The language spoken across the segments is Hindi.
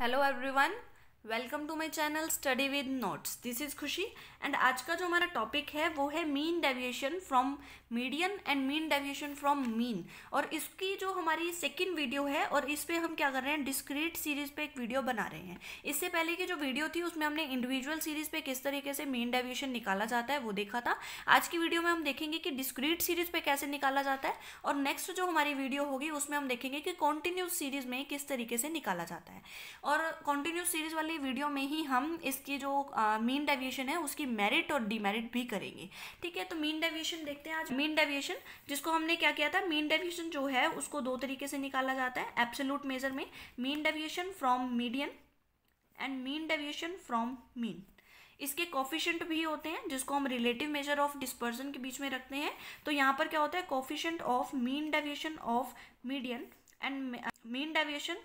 Hello everyone. Welcome to my channel study with notes this is Khushi and आज का जो हमारा टॉपिक है वो है mean deviation from median and mean deviation from mean और इसकी जो हमारी सेकेंड वीडियो है और इस पर हम क्या कर रहे हैं डिस्क्रीट सीरीज़ पे एक वीडियो बना रहे हैं इससे पहले की जो वीडियो थी उसमें हमने इंडिविजुअल सीरीज़ पे किस तरीके से मीन डेविएशन निकाला जाता है वो देखा था आज की वीडियो में हम देखेंगे कि डिस्क्रीट सीरीज़ पे कैसे निकाला जाता है और नेक्स्ट जो हमारी वीडियो होगी उसमें हम देखेंगे कि कॉन्टिन्यूस सीरीज़ में किस तरीके से निकाला जाता है और कॉन्टिन्यूस सीरीज़ वाली वीडियो में ही हम इसकी जो मीन डेविएशन है, उसकी मेरिट और डीमेरिट भी करेंगे। ठीक है तो मीन डेविएशन देखते हैं आज। मीन डेविएशन जिसको हमने क्या किया था? मीन डेविएशन जो है, उसको दो तरीके से निकाला जाता है। एब्सोलूट मेजर में mean deviation from median and mean deviation from mean इसके कॉफिशेंट भी होते हैं, जिसको हम रिलेटिव मेजर ऑफ़ डिस्पर्सन के बीच में रखते हैं। तो यहाँ पर क्या होता है? Coefficient of mean deviation of median and mean deviation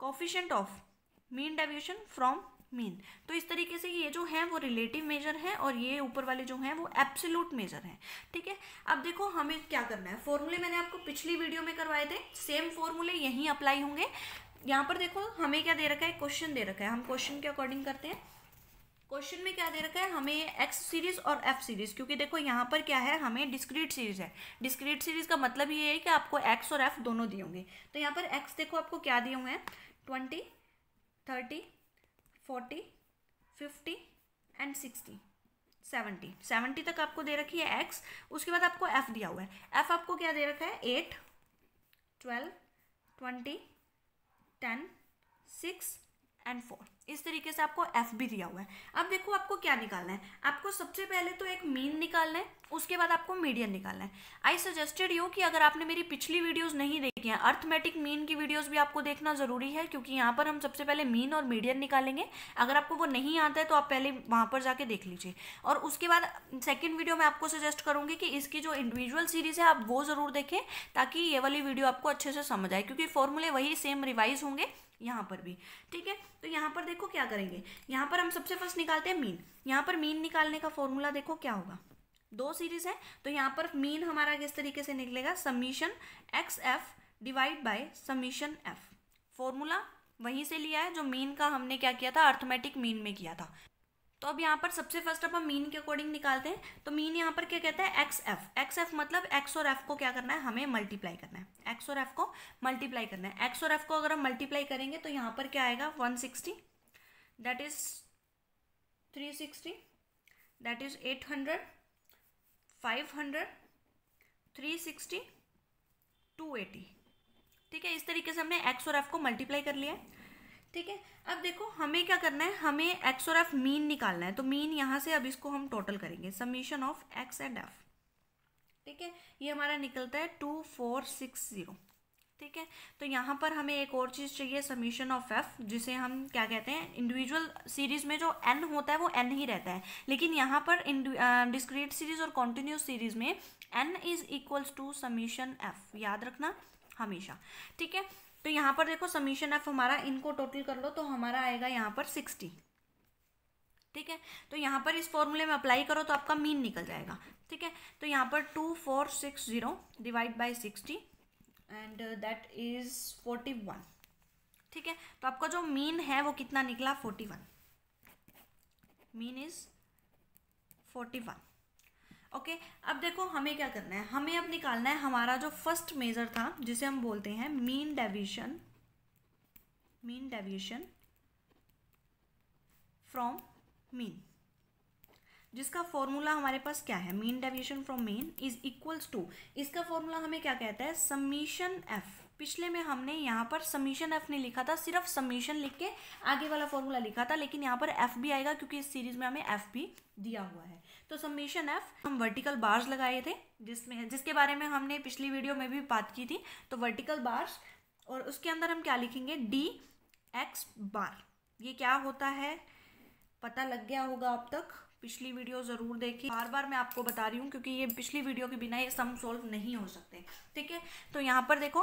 coefficient of mean deviation from mean तो इस तरीके से ये जो है, वो रिलेटिव मेजर है और ये ऊपर वाले जो हैं, वो एब्सोलूट मेजर हैं। ठीक है? अब देखो हमें क्या करना है। फॉर्मूले मैंने आपको पिछली वीडियो में करवाए थे। सेम फॉर्मूले यहीं अप्लाई होंगे। यहाँ पर देखो, हमें क्या दे रखा है? क्वेश्चन दे रखा है। हम क्वेश्चन के अकॉर्डिंग करते हैं। क्वेश्चन में क्या दे रखा है? हमें एक्स सीरीज़ और एफ़ सीरीज़ क्योंकि देखो, यहाँ पर क्या है? हमें डिस्क्रीट सीरीज़ है। डिस्क्रीट सीरीज़ का मतलब ये है कि आपको एक्स और एफ़ दोनों दिए होंगे। तो यहाँ पर एक्स देखो आपको क्या दिए हुए हैं? Twenty thirty forty fifty and sixty seventy seventy तक आपको दे रखी है एक्स उसके बाद आपको एफ़ दिया हुआ है। एफ़ आपको क्या दे रखा है? Eight twelve twenty ten six and four इस तरीके से आपको एफ़ भी दिया हुआ है। अब देखो आपको क्या निकालना है। आपको सबसे पहले तो एक मीन निकालना है, उसके बाद आपको मीडियन निकालना है। आई सजेस्टेड यू कि अगर आपने मेरी पिछली वीडियोस नहीं देखी हैं अर्थमेटिक मीन की वीडियोस भी आपको देखना ज़रूरी है, क्योंकि यहाँ पर हम सबसे पहले मीन और मीडियन निकालेंगे। अगर आपको वो नहीं आता है तो आप पहले वहाँ पर जाके देख लीजिए। और उसके बाद सेकेंड वीडियो में आपको सजेस्ट करूँगी कि इसकी जो इंडिविजुअल सीरीज़ है, आप वो ज़रूर देखें, ताकि ये वाली वीडियो आपको अच्छे से समझ आए, क्योंकि फॉर्मूले वही सेम रिवाइज होंगे। यहाँ पर भी, ठीक है? तो यहाँ पर देखो क्या करेंगे। यहाँ पर हम सबसे फ़र्स्ट निकालते हैं मीन यहाँ पर मीन निकालने का फॉर्मूला देखो क्या होगा। दो सीरीज़ है तो यहाँ पर मीन हमारा किस तरीके से निकलेगा? Summation X F divide by summation F formula वहीं से लिया है, जो मीन का हमने क्या किया था? अर्थमेटिक मीन में किया था। तो अब यहाँ पर सबसे फ़र्स्ट अब हम मीन के अकॉर्डिंग निकालते हैं। तो मीन यहाँ पर क्या कहता है? एक्स एफ़ एक्स एफ़ मतलब एक्स और एफ़ को क्या करना है? हमें मल्टीप्लाई करना है। एक्स और एफ़ को मल्टीप्लाई करना है। एक्स और एफ़ को अगर हम मल्टीप्लाई करेंगे तो यहाँ पर क्या आएगा? One sixty that is three sixty that is eight hundred five hundred three sixty two eighty ठीक है, इस तरीके से हमने एक्स और एफ़ को मल्टीप्लाई कर लिया है। ठीक है? अब देखो, हमें क्या करना है? हमें एक्स और एफ़ मीन निकालना है तो मीन यहाँ से अब इसको हम टोटल करेंगे। Summation of X and F ठीक है? ये हमारा निकलता है टू फोर सिक्स ज़ीरो ठीक है? तो यहाँ पर हमें एक और चीज़ चाहिए समीशन ऑफ़ एफ़ जिसे हम क्या कहते हैं? इंडिविजुअल सीरीज़ में जो एन होता है, वो एन ही रहता है। लेकिन यहाँ पर डिस्क्रीट सीरीज़ और कॉन्टिन्यूस सीरीज़ में N is equals to summation F याद रखना हमेशा। ठीक है? तो यहाँ पर देखो समीशन एफ़ हमारा इनको टोटल कर लो तो हमारा आएगा यहाँ पर सिक्सटी ठीक है? तो यहाँ पर इस फॉर्मूले में अप्लाई करो तो आपका मीन निकल जाएगा। ठीक है? तो यहाँ पर two four six zero divide by sixty and that is forty one ठीक है? तो आपका जो मीन है वो कितना निकला? Forty one mean is forty one okay? अब देखो, हमें क्या करना है? हमें अब निकालना है हमारा जो फ़र्स्ट मेजर था, जिसे हम बोलते हैं mean deviation mean deviation from mean जिसका फॉर्मूला हमारे पास क्या है? Mean deviation from mean is equals to इसका फॉर्मूला हमें क्या कहता है? समीशन एफ़ पिछले में हमने यहाँ पर समीशन एफ़ नहीं लिखा था, सिर्फ़ समीशन लिख के आगे वाला फॉर्मूला लिखा था, लेकिन यहाँ पर एफ़ भी आएगा क्योंकि इस सीरीज़ में हमें एफ़ भी दिया हुआ है। तो समीशन एफ़ हम वर्टिकल बार्स लगाए थे, जिसमें, जिसके बारे में हमने पिछली वीडियो में भी बात की थी। तो वर्टिकल बार्स और उसके अंदर हम क्या लिखेंगे? डी एक्स बार ये क्या होता है? पता लग गया होगा अब तक। पिछली वीडियो ज़रूर देखिए। बार बार मैं आपको बता रही हूँ, क्योंकि ये पिछली वीडियो के बिना ये सम सॉल्व नहीं हो सकते। ठीक है? तो यहाँ पर देखो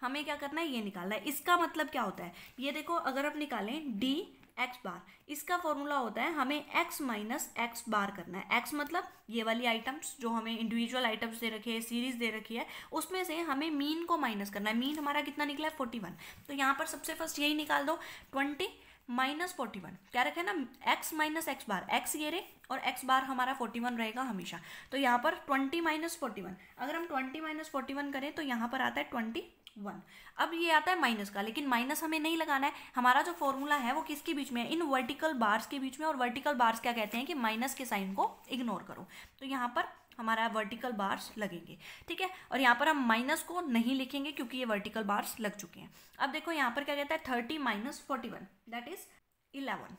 हमें क्या करना है? ये निकालना है। इसका मतलब क्या होता है? ये देखो, अगर आप निकालें डी एक्स बार इसका फॉर्मूला होता है हमें एक्स माइनस एक्स बार करना है। एक्स मतलब ये वाली आइटम्स जो हमें इंडिविजुअल आइटम्स दे रखी है सीरीज़ दे रखी है, उसमें से हमें मीन को माइनस करना है। मीन हमारा कितना निकला है? फोर्टी वन तो यहाँ पर सबसे फ़र्स्ट यही निकाल दो। ट्वेंटी माइनस फोर्टी वन क्या रखे ना? X minus X bar X ये रे और एक्स बार हमारा फोर्टी वन रहेगा हमेशा। तो यहाँ पर ट्वेंटी माइनस फोर्टी वन अगर हम ट्वेंटी माइनस फोर्टी वन करें तो यहाँ पर आता है ट्वेंटी वन अब ये आता है माइनस का, लेकिन माइनस हमें नहीं लगाना है। हमारा जो फॉर्मूला है वो किसके बीच में है? इन वर्टिकल बार्स के बीच में, और वर्टिकल बार्स क्या कहते हैं कि माइनस के साइन को इग्नोर करो। तो यहाँ पर हमारा वर्टिकल बार्स लगेंगे, ठीक है? और यहाँ पर हम माइनस को नहीं लिखेंगे क्योंकि ये वर्टिकल बार्स लग चुके हैं। अब देखो यहाँ पर क्या कहता है? Thirty minus forty one that is eleven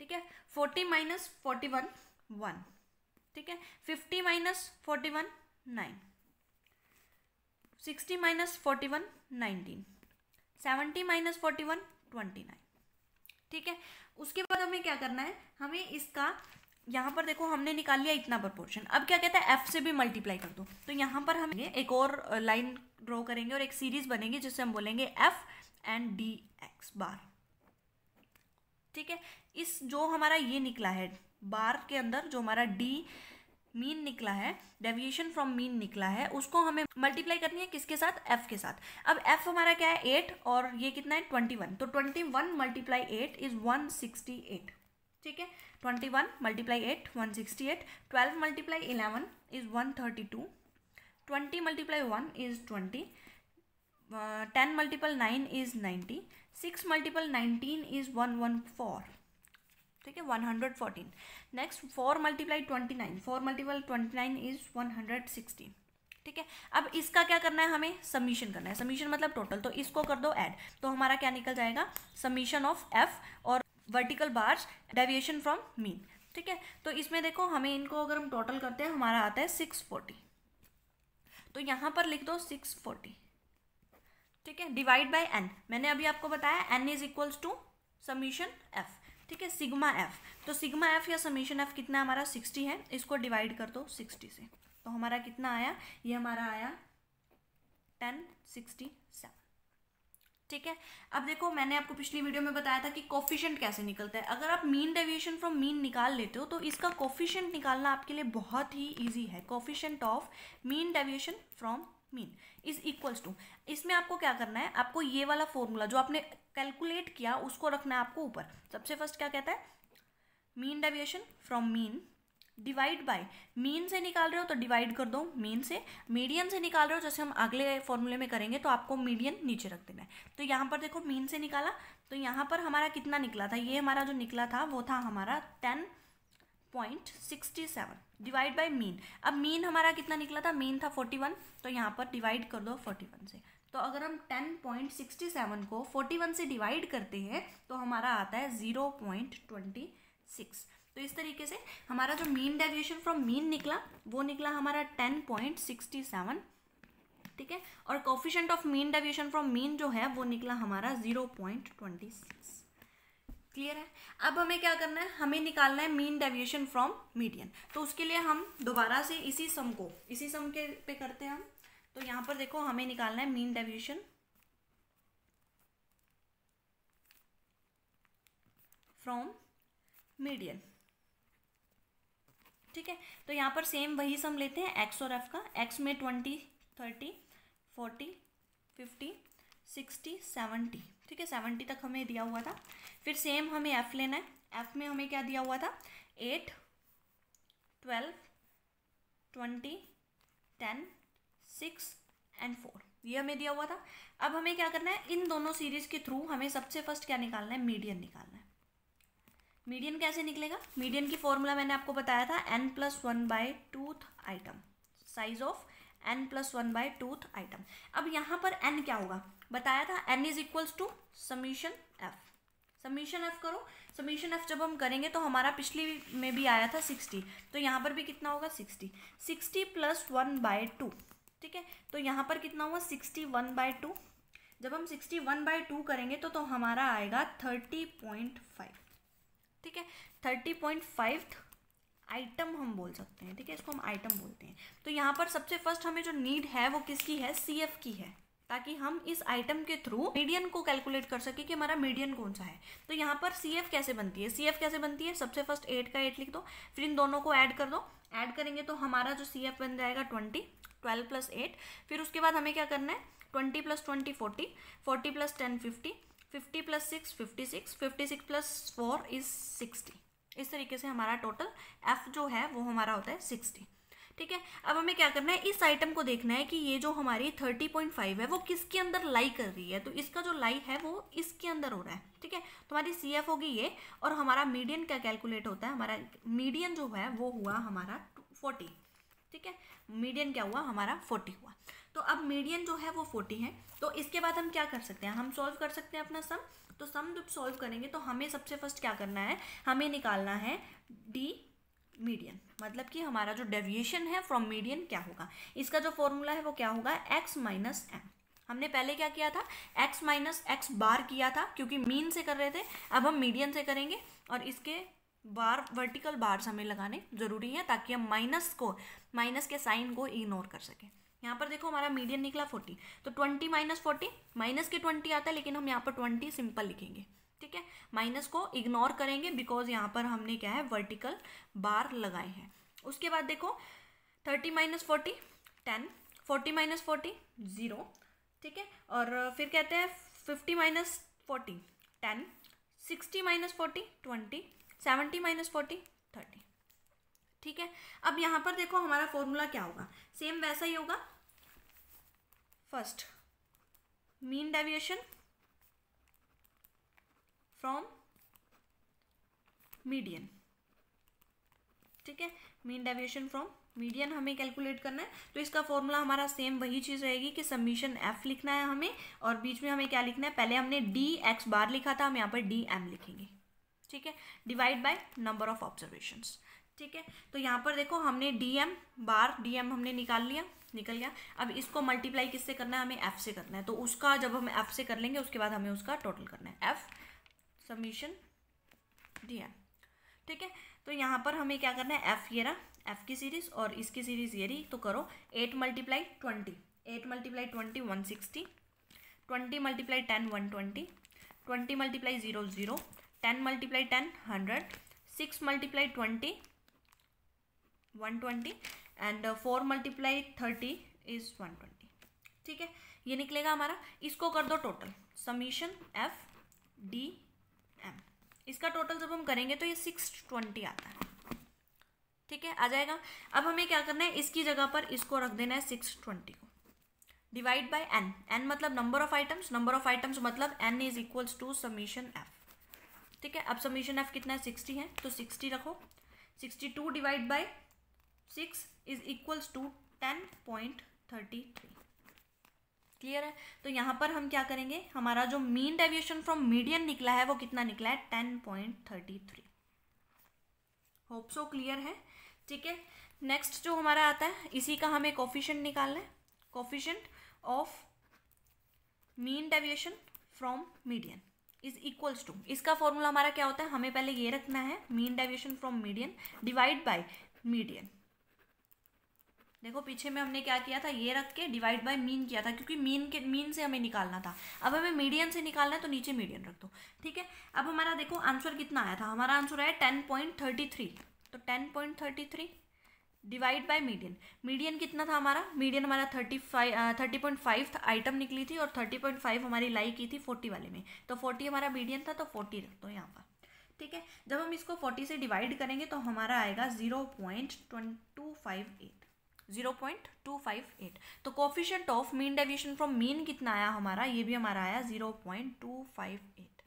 ठीक है? Forty minus forty one one ठीक है? Fifty minus forty one nine sixty minus forty one, nineteen. Seventy minus forty one, twenty nine. ठीक है? उसके बाद हमें क्या करना है? हमें इसका, यहाँ पर देखो हमने निकाल लिया इतना प्रपोर्शन अब क्या कहता है? एफ़ से भी मल्टीप्लाई कर दो। तो यहाँ पर हम एक और लाइन ड्रॉ करेंगे और एक सीरीज़ बनेगी जिससे हम बोलेंगे F and D X bar ठीक है? इस जो हमारा ये निकला है बार के अंदर जो हमारा डी मीन निकला है डेविएशन फ्रॉम मीन निकला है, उसको हमें मल्टीप्लाई करनी है किसके साथ? एफ़ के साथ। अब एफ़ हमारा क्या है? एट और ये कितना है? ट्वेंटी वन तो twenty one multiply eight is one sixty eight ठीक है? Twenty one multiply eight one sixty eight twelve multiply eleven is one thirty two twenty multiply one is twenty ten multiple nine is ninety six multiple nineteen is one one four ठीक है one hundred fourteen next four multiply twenty nine four multiply twenty nine is one hundred sixteen ठीक है, अब इसका क्या करना है हमें? समीशन करना है। समीशन मतलब टोटल तो इसको कर दो ऐड तो हमारा क्या निकल जाएगा? समीशन ऑफ़ एफ़ और vertical bars deviation from mean ठीक है तो इसमें देखो, हमें इनको अगर हम टोटल करते हैं, हमारा आता है सिक्स फोर्टी तो यहाँ पर लिख दो सिक्स फोर्टी ठीक है डिवाइड बाय एन मैंने अभी आपको बताया N is equals to summation F ठीक है सिग्मा एफ़ तो सिग्मा एफ़ या समीशन एफ़ कितना हमारा? सिक्सटी है। इसको डिवाइड कर दो सिक्सटी से। तो हमारा कितना आया? ये हमारा आया टेन सिक्सटी सेवन ठीक है? अब देखो, मैंने आपको पिछली वीडियो में बताया था कि कोफिशेंट कैसे निकलता है। अगर आप मीन डेविएशन फ्रॉम मीन निकाल लेते हो तो इसका कोफिशेंट निकालना आपके लिए बहुत ही इजी है। Coefficient of mean deviation from mean is equals to इसमें आपको क्या करना है? आपको ये वाला फॉर्मूला जो आपने कैलकुलेट किया, उसको रखना है आपको ऊपर। सबसे फ़र्स्ट क्या कहता है? Mean deviation from mean divide by mean से निकाल रहे हो तो डिवाइड कर दो मीन से। मीडियन से निकाल रहे हो, जैसे हम अगले फॉर्मूले में करेंगे तो आपको मीडियन नीचे रख देना है। तो यहाँ पर देखो मीन से निकाला। तो यहाँ पर हमारा कितना निकला था? ये हमारा जो निकला था, वो था हमारा ten point sixty seven divide by mean अब मीन हमारा कितना निकला था? मीन था फोर्टी वन तो यहाँ पर डिवाइड कर दो फोर्टी वन से। तो अगर हम टेन पॉइंट सिक्सटी सेवन को फोर्टी वन से डिवाइड करते हैं तो हमारा आता है ज़ीरो पॉइंट ट्वेंटी सिक्स तो इस तरीके से हमारा जो मीन डेविएशन फ्रॉम मीन निकला, वो निकला हमारा टेन पॉइंट सिक्सटी सेवन ठीक है? और coefficient of mean deviation from mean जो है, वो निकला हमारा zero point twenty six clear है? अब हमें क्या करना है? हमें निकालना है मीन डेविएशन फ्रॉम मीडियन तो उसके लिए हम दोबारा से इसी सम को, इसी सम के पे करते हैं हम। तो यहाँ पर देखो, हमें निकालना है मीन डेविएशन फ्रॉम मीडियन ठीक है? तो यहाँ पर सेम वही सम लेते हैं एक्स और एफ़ का। एक्स में twenty thirty forty fifty sixty seventy ठीक है सेवेंटी तक हमें दिया हुआ था। फिर सेम हमें एफ़ लेना है। एफ़ में हमें क्या दिया हुआ था? Eight twelve twenty ten six and four ये हमें दिया हुआ था। अब हमें क्या करना है? इन दोनों सीरीज़ के थ्रू हमें सबसे फ़र्स्ट क्या निकालना है? मीडियन निकालना है। मीडियन कैसे निकलेगा? मीडियन की फॉर्मूला मैंने आपको बताया था। N plus one by twoth item size of N plus one by twoth item अब यहाँ पर एन क्या होगा? बताया था N is equals to summation F summation F करो। समीशन एफ़ जब हम करेंगे तो हमारा पिछली में भी आया था सिक्सटी तो यहाँ पर भी कितना होगा? Sixty sixty plus one by two ठीक है? तो यहाँ पर कितना हुआ? सिक्सटी वन बाय टू जब हम सिक्सटी वन बाय टू करेंगे तो तो हमारा आएगा थर्टी पॉइंट फाइव ठीक है? थर्टी पॉइंट फाइव आइटम हम बोल सकते हैं, ठीक है? इसको हम आइटम बोलते हैं। तो यहाँ पर सबसे फ़र्स्ट हमें जो नीड है वो किसकी है? सी एफ़ की है। ताकि हम इस आइटम के थ्रू मीडियन को कैलकुलेट कर सके कि हमारा मीडियन कौन सा है। तो यहाँ पर सी एफ़ कैसे बनती है? सी एफ़ कैसे बनती है? सबसे फ़र्स्ट एट का एट लिख दो। फिर इन दोनों को ऐड कर दो। ऐड करेंगे तो हमारा जो सी एफ़ बन जाएगा ट्वेंटी ट्वेल्व प्लस एट फिर उसके बाद हमें क्या करना है? Twenty plus twenty forty forty plus ten fifty fifty plus six fifty six fifty six plus four is sixty इस तरीके से हमारा टोटल एफ़ जो है, वो हमारा होता है सिक्सटी ठीक है? अब हमें क्या करना है? इस आइटम को देखना है कि ये जो हमारी थर्टी पॉइंट फाइव है, वो किसके अंदर लाई कर रही है? तो इसका जो लाई है, वो इसके अंदर हो रहा है. ठीक है? तो हमारी सी एफ़ होगी ये और हमारा मीडियन क्या कैलकुलेट होता है? हमारा मीडियन जो है, वो हुआ हमारा फोर्टी ठीक है? मीडियन क्या हुआ? हमारा फोर्टी हुआ. तो अब मीडियन जो है, वो फोर्टी है. तो इसके बाद हम क्या कर सकते हैं? हम सॉल्व कर सकते हैं अपना सम तो सम जब सॉल्व करेंगे तो हमें सबसे फ़र्स्ट क्या करना है? हमें निकालना है डी मीडियन मतलब कि हमारा जो डेविएशन है फ्रॉम मीडियन क्या होगा? इसका जो फॉर्मूला है वो क्या होगा? एक्स माइनस एम हमने पहले क्या किया था? एक्स माइनस एक्स बार किया था, क्योंकि मीन से कर रहे थे। अब हम मीडियन से करेंगे और इसके बार वर्टिकल बार्स हमें लगाने ज़रूरी है, ताकि हम माइनस को माइनस के साइन को इग्नोर कर सकें। यहाँ पर देखो हमारा मीडियन निकला फोर्टी तो ट्वेंटी माइनस फोर्टी माइनस के ट्वेंटी आता है, लेकिन हम यहाँ पर ट्वेंटी सिंपल लिखेंगे, ठीक है? माइनस को इग्नोर करेंगे बिकॉज़ यहाँ पर हमने क्या है वर्टिकल बार लगाए हैं। उसके बाद देखो thirty minus forty ten forty minus forty zero ठीक है? और फिर कहते हैं fifty minus forty ten sixty minus forty twenty seventy minus forty thirty ठीक है? अब यहाँ पर देखो हमारा फॉर्मूला क्या होगा? सेम वैसा ही होगा। First mean deviation from median ठीक है? मीन डेविएशन फ्रॉम मीडियन हमें कैलकुलेट करना है। तो इसका फॉर्मूला हमारा सेम वही चीज़ रहेगी कि सबमिशन एफ़ लिखना है हमें और बीच में हमें क्या लिखना है? पहले हमने डी एक्स बार लिखा था, हम यहाँ पर डी एम लिखेंगे। ठीक है? Divide by number of observations ठीक है? तो यहाँ पर देखो हमने D M bar D M हमने निकाल लिया, निकल गया। अब इसको मल्टीप्लाई किससे करना है? हमें एफ़ से करना है। तो उसका जब हम एफ़ से कर लेंगे, उसके बाद हमें उसका टोटल करना है। एफ़ समीशन डी एम ठीक है? तो यहाँ पर हमें क्या करना है? एफ़ ये रहा एफ़ की सीरीज़ और इसकी सीरीज़ ये रही तो करो eight multiply twenty eight multiply twenty one sixty twenty multiply ten one twenty twenty multiply zero zero ten multiply ten hundred six multiply twenty one twenty and four multiply thirty is one twenty ठीक है? ये निकलेगा हमारा। इसको कर दो total summation F D M इसका टोटल जब हम करेंगे तो ये सिक्स ट्वेंटी आता है। ठीक है? आ जाएगा। अब हमें क्या करना है? इसकी जगह पर इसको रख देना है सिक्स ट्वेंटी को। डिवाइड बाय एन एन मतलब number of items number of items मतलब N is equals to summation F ठीक है? अब समीशन एफ़ कितना है? सिक्सटी है। तो सिक्सटी रखो। Sixty two divide by six is equals to ten point thirty three clear है? तो यहाँ पर हम क्या करेंगे? हमारा जो मीन डेविएशन फ्रॉम मीडियन निकला है, वो कितना निकला है? Ten point thirty three hope so clear है? ठीक है? नेक्स्ट जो हमारा आता है, इसी का हमें कॉफिशेंट निकालना है coefficient of mean deviation from median is equals to इसका फॉर्मूला हमारा क्या होता है? हमें पहले ये रखना है mean deviation from median divide by median देखो, पीछे में हमने क्या किया था? ये रख के डिवाइड बाय मीन किया था, क्योंकि मीन के मीन से हमें निकालना था। अब हमें मीडियन से निकालना है तो नीचे मीडियन रख दो, ठीक है? अब हमारा देखो आंसर कितना आया था? हमारा आंसर आया टेन पॉइंट थर्टी थ्री तो ten point thirty three divide by median median कितना था हमारा? मीडियन हमारा thirty five thirty point five item निकली थी, और थर्टी पॉइंट फाइव हमारी लाई की थी फोर्टी वाले में। तो फोर्टी हमारा मीडियन था तो फोर्टी रख दो यहाँ पर, ठीक है? जब हम इसको फोर्टी से डिवाइड करेंगे तो हमारा आएगा zero point two five eight zero point two five eight तो coefficient of mean deviation from mean कितना आया हमारा? ये भी हमारा आया zero point two five eight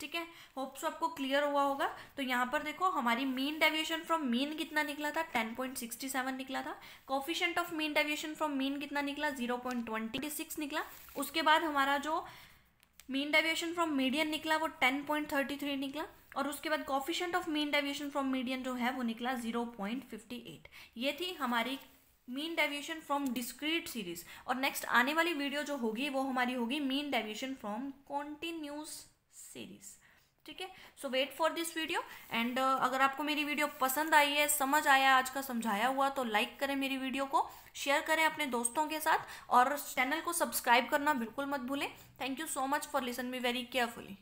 ठीक है? होप सो आपको क्लियर हुआ होगा। तो यहाँ पर देखो, हमारी मीन डेविएशन फ्रॉम मीन कितना निकला था? टेन पॉइंट सिक्सटी सेवन निकला था। Coefficient of mean deviation from mean कितना निकला? ज़ीरो पॉइंट ट्वेंटी सिक्स निकला। उसके बाद हमारा जो मीन डेविएशन फ्रॉम मीडियन निकला, वो टेन पॉइंट थर्टी थ्री निकला। और उसके बाद coefficient of mean deviation from median जो है, वो निकला ज़ीरो पॉइंट फिफ्टी एट ये थी हमारी mean deviation from discrete series और नेक्स्ट आने वाली वीडियो जो होगी, वो हमारी होगी mean deviation from continuous series ठीक है? So wait for this video and अगर आपको मेरी वीडियो पसंद आई है, समझ आया, आज का समझाया हुआ तो लाइक करें मेरी वीडियो को शेयर करें अपने दोस्तों के साथ, और चैनल को सब्सक्राइब करना बिल्कुल मत भूलें. Thank you so much for listen me very carefully